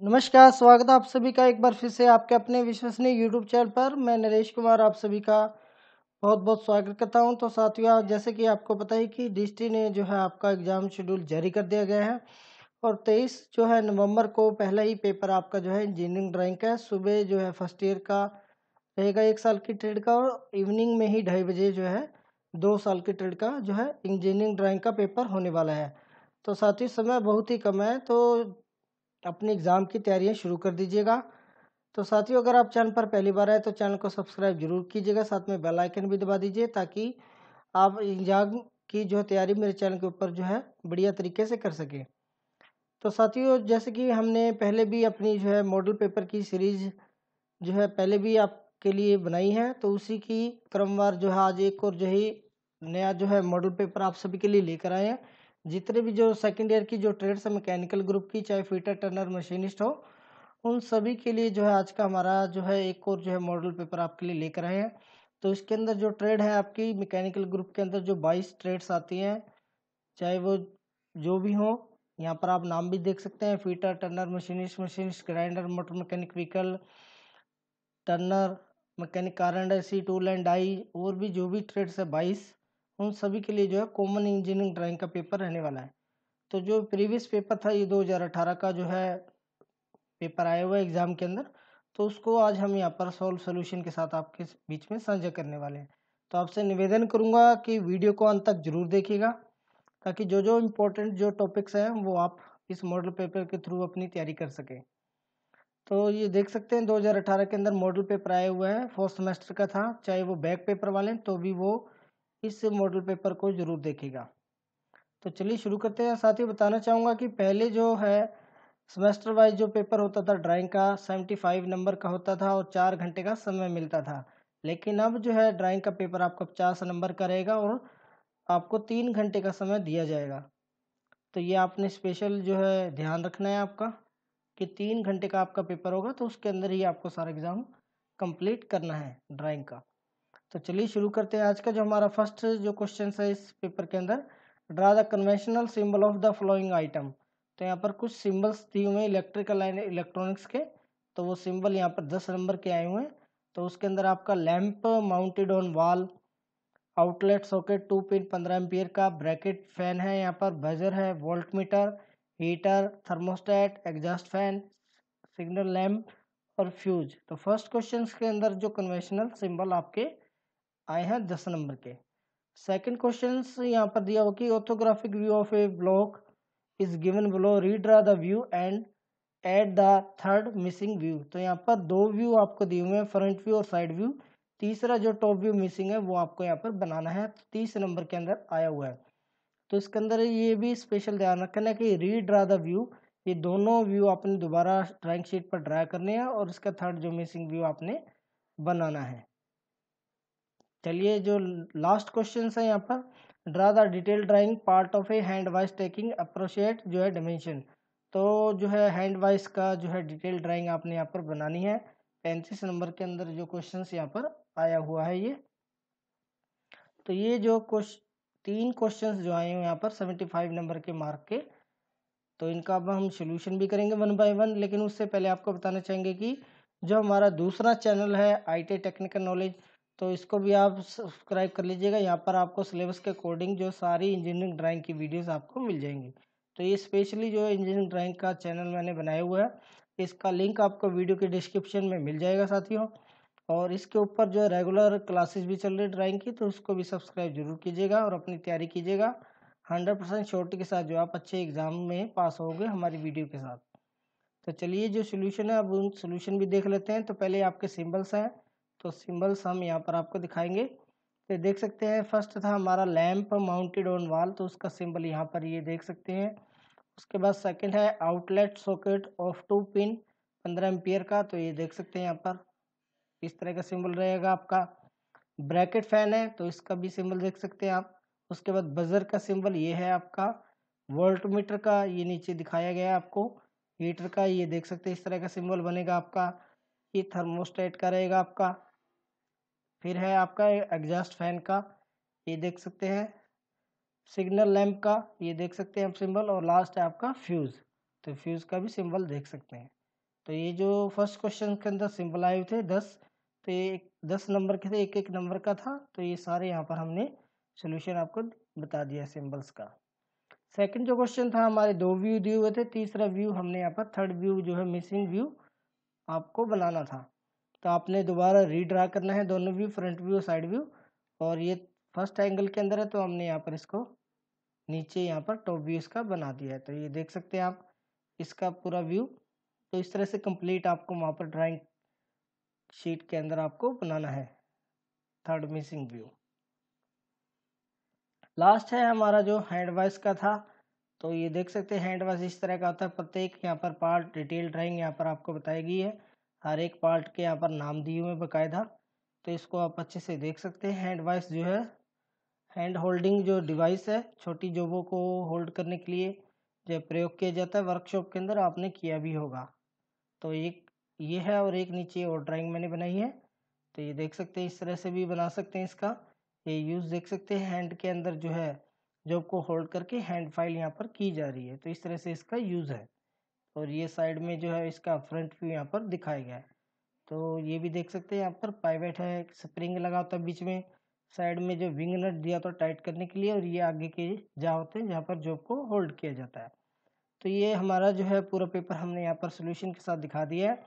नमस्कार, स्वागत है आप सभी का एक बार फिर से आपके अपने विश्वसनीय यूट्यूब चैनल पर। मैं नरेश कुमार, आप सभी का बहुत बहुत स्वागत करता हूँ। तो साथियों, जैसे कि आपको पता ही कि डी ने जो है आपका एग्ज़ाम शेड्यूल जारी कर दिया गया है और 23 जो है नवंबर को पहला ही पेपर आपका जो है इंजीनियरिंग ड्राइंग का सुबह जो है फ़र्स्ट ईयर का रहेगा एक साल की ट्रेड का और इवनिंग में ही ढाई बजे जो है दो साल की ट्रेड का जो है इंजीनियरिंग ड्राइंग का पेपर होने वाला है। तो साथ ही समय बहुत ही कम है। तो अपने एग्ज़ाम की तैयारियाँ शुरू कर दीजिएगा। तो साथियों, अगर आप चैनल पर पहली बार आए तो चैनल को सब्सक्राइब ज़रूर कीजिएगा। साथ में बेल आइकन भी दबा दीजिए ताकि आप एग्ज़ाम की जो तैयारी मेरे चैनल के ऊपर जो है बढ़िया तरीके से कर सकें। तो साथियों, जैसे कि हमने पहले भी अपनी जो है मॉडल पेपर की सीरीज़ जो है पहले भी आपके लिए बनाई है तो उसी की क्रमवार जो है आज एक और जो है नया जो है मॉडल पेपर आप सभी के लिए लेकर आए हैं। जितने भी जो सेकेंड ईयर की जो ट्रेड्स है मैकेनिकल ग्रुप की, चाहे फीटर टर्नर मशीनिस्ट हो, उन सभी के लिए जो है आज का हमारा जो है एक और जो है मॉडल पेपर आपके लिए लेकर आए हैं। तो इसके अंदर जो ट्रेड है आपकी मैकेनिकल ग्रुप के अंदर जो 22 ट्रेड्स आती हैं, चाहे वो जो भी हो, यहाँ पर आप नाम भी देख सकते हैं fitter turner machinist machinist grinder motor mechanic vehicle turner mechanic car and C tool and die और भी जो भी ट्रेड्स है, बाईस उन सभी के लिए जो है कॉमन इंजीनियरिंग ड्राइंग का पेपर रहने वाला है। तो जो प्रीवियस पेपर था, ये 2018 का जो है पेपर आया हुआ एग्ज़ाम के अंदर तो उसको आज हम यहाँ पर सॉल्व सोल्यूशन के साथ आपके बीच में साझा करने वाले हैं। तो आपसे निवेदन करूँगा कि वीडियो को अंत तक ज़रूर देखिएगा, ताकि जो जो इम्पोर्टेंट जो टॉपिक्स हैं, वो आप इस मॉडल पेपर के थ्रू अपनी तैयारी कर सकें। तो ये देख सकते हैं 2018 के अंदर मॉडल पेपर आए हुए हैं फोर्थ सेमेस्टर का था, चाहे वो बैक पेपर वाले तो भी वो इस मॉडल पेपर को ज़रूर देखेगा। तो चलिए शुरू करते हैं। साथ ही बताना चाहूँगा कि पहले जो है सेमेस्टर वाइज जो पेपर होता था ड्राइंग का 75 नंबर का होता था और चार घंटे का समय मिलता था। लेकिन अब जो है ड्राइंग का पेपर आपका पचास नंबर का रहेगा और आपको तीन घंटे का समय दिया जाएगा। तो ये आपने स्पेशल जो है, ध्यान रखना है आपका कि तीन घंटे का आपका पेपर होगा तो उसके अंदर ही आपको सारा एग्ज़ाम कंप्लीट करना है ड्राइंग का। तो चलिए शुरू करते हैं आज का जो हमारा फ़र्स्ट जो क्वेश्चन है इस पेपर के अंदर। Draw the conventional symbol of the flowing item तो यहाँ पर कुछ सिंबल्स दिए हुए इलेक्ट्रिकल लाइन इलेक्ट्रॉनिक्स के। तो वो सिंबल यहाँ पर दस नंबर के आए हुए हैं। तो उसके अंदर आपका lamp mounted on wall outlet socket two pin पंद्रह एम्पियर का ब्रैकेट फ़ैन है यहाँ पर बजर है volt meter heater thermostat exhaust fan signal lamp और फ्यूज तो फ़र्स्ट क्वेश्चन के अंदर जो कन्वेंशनल सिंबल आपके आए हैं दस नंबर के। सेकंड क्वेश्चन यहाँ पर दिया हो कि orthographic view of a block is given below redraw the view and add the third missing view तो यहाँ पर दो व्यू आपको दिए हुए हैं फ्रंट व्यू और साइड व्यू तीसरा जो टॉप व्यू मिसिंग है, वो आपको यहाँ पर बनाना है। तीस नंबर के अंदर आया हुआ है। तो इसके अंदर ये भी स्पेशल ध्यान रखना है कि रीड्रा द व्यू ये दोनों व्यू आपने दोबारा ड्राइंग शीट पर ड्रा करने हैं और इसका थर्ड जो मिसिंग व्यू आपने बनाना है। चलिए जो लास्ट क्वेश्चन है यहाँ पर draw the detail drawing part of a hand vice taking appropriate जो है डिमेंशन तो जो है हैंड वाइज का जो है डिटेल ड्राइंग आपने यहाँ पर बनानी है. पैंतीस नंबर के अंदर जो क्वेश्चन यहाँ पर आया हुआ है ये. तो ये जो क्वेश्चन तीन क्वेश्चंस जो आए हैं यहाँ पर सेवेंटी फाइव नंबर के मार्क के तो इनका अब हम सोल्यूशन भी करेंगे वन बाय वन लेकिन उससे पहले आपको बताना चाहेंगे कि जो हमारा दूसरा चैनल है आईटी टेक्निकल नॉलेज तो इसको भी आप सब्सक्राइब कर लीजिएगा। यहाँ पर आपको सिलेबस के अकॉर्डिंग जो सारी इंजीनियरिंग ड्राइंग की वीडियोस आपको मिल जाएँगी। तो ये स्पेशली जो इंजीनियरिंग ड्राइंग का चैनल मैंने बनाया हुआ है, इसका लिंक आपको वीडियो के डिस्क्रिप्शन में मिल जाएगा साथियों। और इसके ऊपर जो रेगुलर क्लासेस भी चल रही ड्राइंग की तो उसको भी सब्सक्राइब ज़रूर कीजिएगा और अपनी तैयारी कीजिएगा। हंड्रेड परसेंट के साथ जो आप अच्छे एग्ज़ाम में पास होंगे हमारी वीडियो के साथ। तो चलिए जो सोल्यूशन है, अब उन सोल्यूशन भी देख लेते हैं। तो पहले आपके सिम्बल्स हैं। तो सिंबल्स हम यहाँ पर आपको दिखाएँगे। तो देख सकते हैं, फ़र्स्ट था हमारा लैंप माउंटेड ऑन वॉल तो उसका सिंबल यहाँ पर ये देख सकते हैं। उसके बाद सेकंड है outlet socket of two pin, पंद्रह एम्पियर का तो ये देख सकते हैं यहाँ पर। इस तरह का सिंबल रहेगा आपका। ब्रैकेट फ़ैन है तो इसका भी सिंबल देख सकते हैं आप। उसके बाद बजर का सिंबल, ये है आपका। वोल्ट मीटर का, ये नीचे दिखाया गया है आपको। हीटर का, ये देख सकते हैं, इस तरह का सिंबल बनेगा आपका। ये थर्मोस्टेट का रहेगा आपका। फिर है आपका एग्जॉस्ट फ़ैन का, ये देख सकते हैं। सिग्नल लैंप का, ये देख सकते हैं आप सिंबल, और लास्ट है आपका फ्यूज़। तो फ्यूज़ का भी सिंबल देख सकते हैं। तो ये जो फ़र्स्ट क्वेश्चन के अंदर सिंपल आए थे, दस तो ये दस नंबर के थे एक एक नंबर का था। तो ये सारे यहाँ पर हमने सोल्यूशन आपको बता दिया सिंबल्स का। सेकंड जो क्वेश्चन था, हमारे दो व्यू दिए हुए थे, तीसरा व्यू हमने यहाँ पर, थर्ड व्यू जो है, मिसिंग व्यू आपको बनाना था। तो आपने दोबारा रीड्रा करना है दोनों view front view side view और ये फ़र्स्ट एंगल के अंदर है तो हमने यहाँ पर इसको नीचे यहाँ पर टॉप व्यू इसका बना दिया है। तो ये देख सकते हैं आप, इसका पूरा व्यू तो इस तरह से कंप्लीट आपको वहाँ पर ड्राइंग शीट के अंदर आपको बनाना है थर्ड मिसिंग व्यू लास्ट है हमारा जो हैंड वाइस का था। तो ये देख सकते हैं हैंड इस तरह का होता है। प्रत्येक यहाँ पर पार्ट डिटेल ड्राइंग यहाँ पर आपको बताई गई है। हर एक पार्ट के यहाँ पर नाम दिए हुए बकायदा। तो इसको आप अच्छे से देख सकते हैं। हैंड वाइस जो है हैंड होल्डिंग जो डिवाइस है, छोटी जॉबों को होल्ड करने के लिए जो प्रयोग किया जाता है वर्कशॉप के अंदर आपने किया भी होगा। तो एक, ये है और एक नीचे और ड्राइंग मैंने बनाई है। तो ये देख सकते हैं, इस तरह से भी बना सकते हैं इसका। ये यूज़ देख सकते हैं हैंड के अंदर जो है जॉब को होल्ड करके हैंड फ़ाइल यहाँ पर की जा रही है। तो इस तरह से इसका यूज़ है। और ये साइड में जो है इसका फ्रंट व्यू यहाँ पर दिखाया गया है। तो ये भी देख सकते हैं यहाँ पर पाइवेट है, स्प्रिंग लगा होता है बीच में, साइड में जो विंग नट दिया तो टाइट करने के लिए और ये आगे के जहाँ होते हैं, जहाँ पर जॉब को होल्ड किया जाता है। तो ये हमारा जो है पूरा पेपर हमने यहाँ पर सोल्यूशन के साथ दिखा दिया है।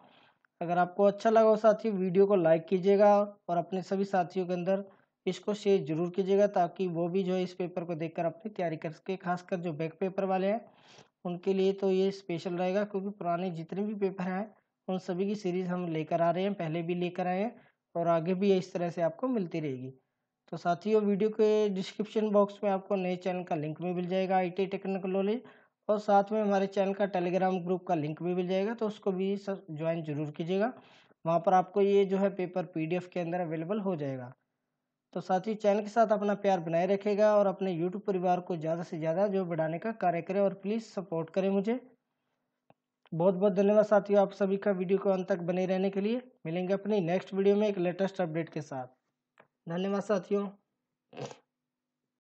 अगर आपको अच्छा लगा हो साथियों वीडियो को लाइक कीजिएगा और अपने सभी साथियों के अंदर इसको शेयर ज़रूर कीजिएगा ताकि वो भी जो है इस पेपर को देखकर अपनी तैयारी कर सके खासकर जो बैक पेपर वाले हैं उनके लिए तो ये स्पेशल रहेगा क्योंकि पुराने जितने भी पेपर हैं, उन सभी की सीरीज़ हम लेकर आ रहे हैं, पहले भी लेकर आए हैं और आगे भी इस तरह से आपको मिलती रहेगी। तो साथियों वीडियो के डिस्क्रिप्शन बॉक्स में आपको नए चैनल का लिंक भी मिल जाएगा आई टी टेक्निकल और साथ में हमारे चैनल का टेलीग्राम ग्रुप का लिंक भी मिल जाएगा तो उसको भी ज्वाइन ज़रूर कीजिएगा। वहाँ पर आपको ये जो है पेपर पीडीएफ के अंदर अवेलेबल हो जाएगा। तो साथ चैनल के साथ अपना प्यार बनाए रखेगा और अपने यूट्यूब परिवार को ज़्यादा से ज़्यादा जो बढ़ाने का कार्य करें और प्लीज़ सपोर्ट करें मुझे। बहुत बहुत धन्यवाद साथियों आप सभी का वीडियो को अंत तक बने रहने के लिए। मिलेंगे अपनी नेक्स्ट वीडियो में एक लेटेस्ट अपडेट के साथ। धन्यवाद साथियों।